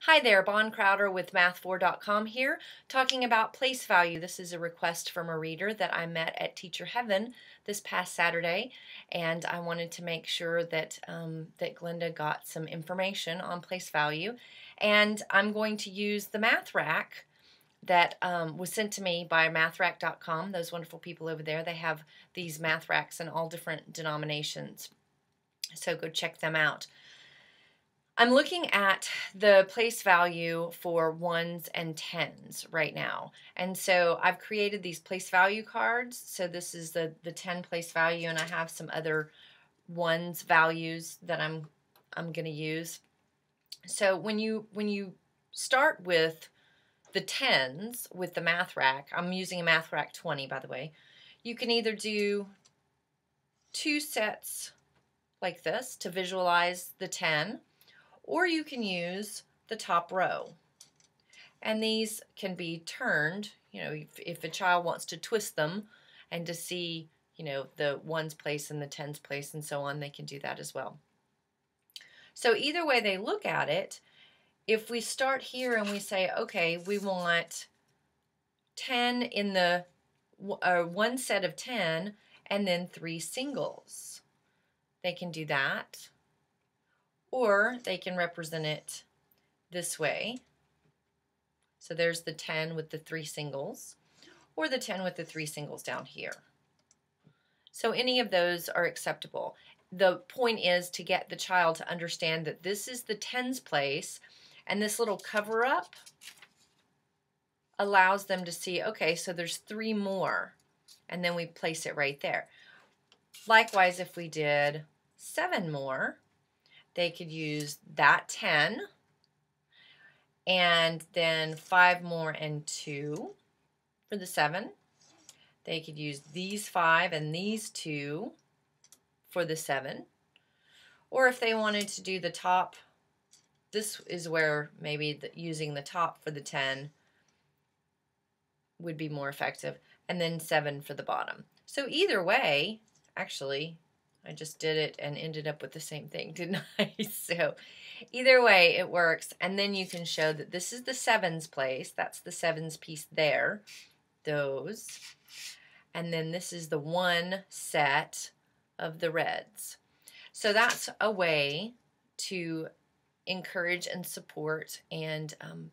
Hi there, Bon Crowder with MathFour.com here, talking about place value. This is a request from a reader that I met at Teacher Heaven this past Saturday, and I wanted to make sure that um, that Glenda got some information on place value. And I'm going to use the Math Rack that um, was sent to me by mathrack.com. Those wonderful people over there, they have these math racks in all different denominations. So go check them out. I'm looking at the place value for ones and tens right now. And so I've created these place value cards. So this is the, the 10 place value and I have some other ones values that I'm I'm going to use. So when you when you start with the tens with the math rack, I'm using a math rack 20 by the way, you can either do two sets like this to visualize the 10 or you can use the top row. And these can be turned, you know, if, if a child wants to twist them and to see, you know, the ones place and the tens place and so on, they can do that as well. So either way they look at it, if we start here and we say, okay, we want 10 in the uh, one set of 10 and then three singles. They can do that or they can represent it this way. So there's the 10 with the three singles, or the 10 with the three singles down here. So any of those are acceptable. The point is to get the child to understand that this is the tens place, and this little cover up allows them to see, okay, so there's three more, and then we place it right there. Likewise, if we did seven more, they could use that 10 and then 5 more and 2 for the 7. They could use these 5 and these 2 for the 7. Or if they wanted to do the top, this is where maybe the, using the top for the 10 would be more effective. And then 7 for the bottom. So either way, actually, I just did it and ended up with the same thing, didn't I? so either way, it works. And then you can show that this is the sevens place. That's the sevens piece there. Those. And then this is the one set of the reds. So that's a way to encourage and support and um,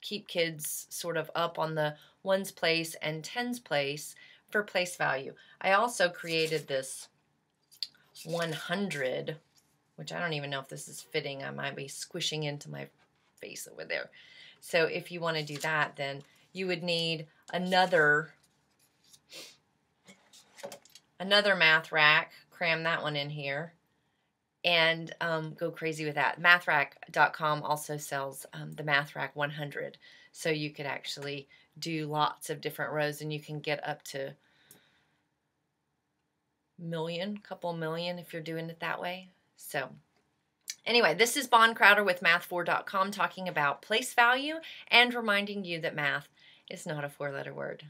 keep kids sort of up on the ones place and tens place for place value. I also created this 100, which I don't even know if this is fitting. I might be squishing into my face over there. So if you want to do that, then you would need another another math rack, cram that one in here, and um, go crazy with that. Mathrack.com also sells um, the Math Rack 100, so you could actually do lots of different rows, and you can get up to million, couple million if you're doing it that way. So anyway, this is Bon Crowder with MathFour.com talking about place value and reminding you that math is not a four-letter word.